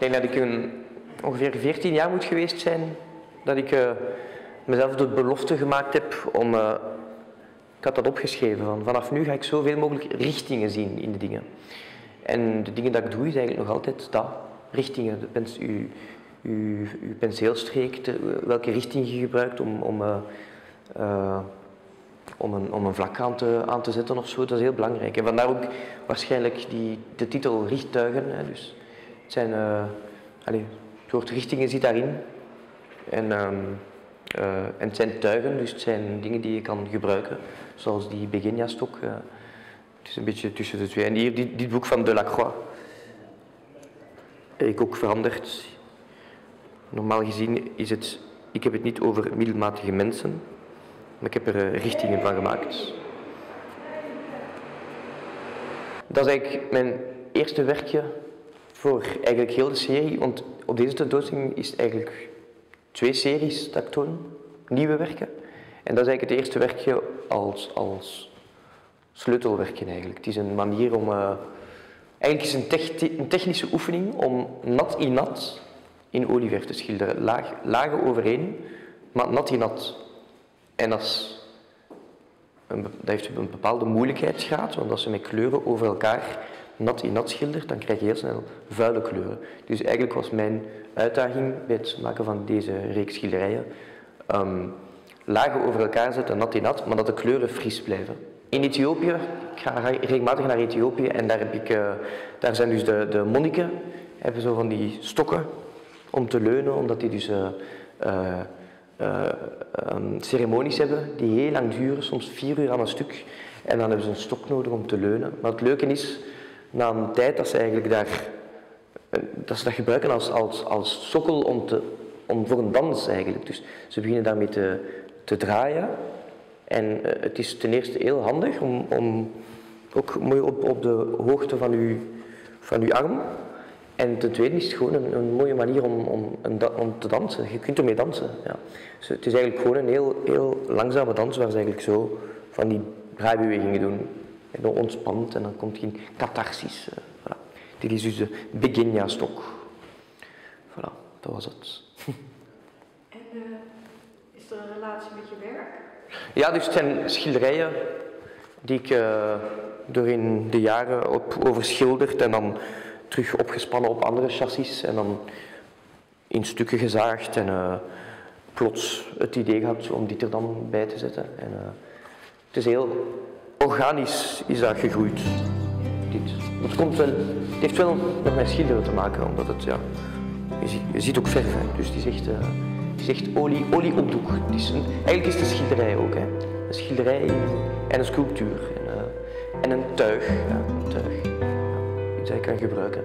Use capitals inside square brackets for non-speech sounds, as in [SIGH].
denk dat ik een, ongeveer 14 jaar moet geweest zijn dat ik eh, mezelf de belofte gemaakt heb om. eh, ik had dat opgeschreven van vanaf nu ga ik zoveel mogelijk richtingen zien in de dingen. En de dingen dat ik doe is eigenlijk nog altijd dat. Richtingen. Pens, penseelstreek, welke richting je gebruikt om, om, eh, om, een, om een vlak aan te, aan te zetten of zo. Dat is heel belangrijk. En vandaar ook waarschijnlijk die, de titel Richttuigen. Hè. Dus zijn, eh allee, het woord richtingen zit daarin. En, ehm, eh, en het zijn tuigen, dus het zijn dingen die je kan gebruiken. Zoals die Beginia-stok. eh. het is een beetje tussen de twee. En hier, dit, boek van Delacroix. Ik ook veranderd. Normaal gezien is het... Ik heb het niet over middelmatige mensen. Maar ik heb er richtingen van gemaakt. Dat is eigenlijk mijn eerste werkje voor eigenlijk heel de serie. Want op deze tentoonstelling is het eigenlijk twee series dat ik toon, nieuwe werken. En dat is eigenlijk het eerste werkje als, als sleutelwerkje eigenlijk. Het is een manier om... eh, eigenlijk is een, een technische oefening om nat in nat in olieverf te schilderen. Laag, lagen overheen, maar nat in nat. En is een, dat heeft een bepaalde moeilijkheidsgraad, want als je met kleuren over elkaar nat in nat schildert, dan krijg je heel snel vuile kleuren. Dus eigenlijk was mijn uitdaging bij het maken van deze reeks schilderijen ehm, lagen over elkaar zetten, nat in nat, maar dat de kleuren fris blijven. In Ethiopië, ik ga re- regelmatig naar Ethiopië en daar, heb ik, eh, daar zijn dus de, de monniken, hebben zo van die stokken om te leunen, omdat die dus ehm, ceremonies hebben die heel lang duren, soms vier uur aan een stuk. En dan hebben ze een stok nodig om te leunen. Maar het leuke is, na een tijd dat ze eigenlijk daar, eh, dat ze dat gebruiken als, als, als sokkel om, te, om voor een dans eigenlijk. Dus ze beginnen daarmee te, te draaien. En eh, het is ten eerste heel handig om, om ook mooi op, op de hoogte van uw, van uw arm. En ten tweede is het gewoon een, mooie manier om, om, om te dansen. Je kunt ermee dansen. Ja. Dus het is eigenlijk gewoon een heel, heel langzame dans waar ze eigenlijk zo van die draaibewegingen doen. En dan ontspant en dan komt geen catharsis. eh, voilà. Dit is dus de Beginia-stok. Voilà, dat was het. [LAUGHS] En eh, is er een relatie met je werk? Ja, dus het zijn schilderijen die ik eh, door in de jaren op overschilderd en dan terug opgespannen op andere chassis en dan in stukken gezaagd en plots het idee gehad om dit er dan bij te zetten. En, het is heel organisch is dat gegroeid. Dit. Komt wel, het heeft wel met mijn schilderen te maken, omdat het, ja, je, ziet, je ziet ook verf, dus het is echt, echt olie, olie op doek. Een, eigenlijk is het een schilderij ook. Hè. Een schilderij en een sculptuur. En, eh, en een tuig. Ja, een tuig. Ja, kan gebruiken.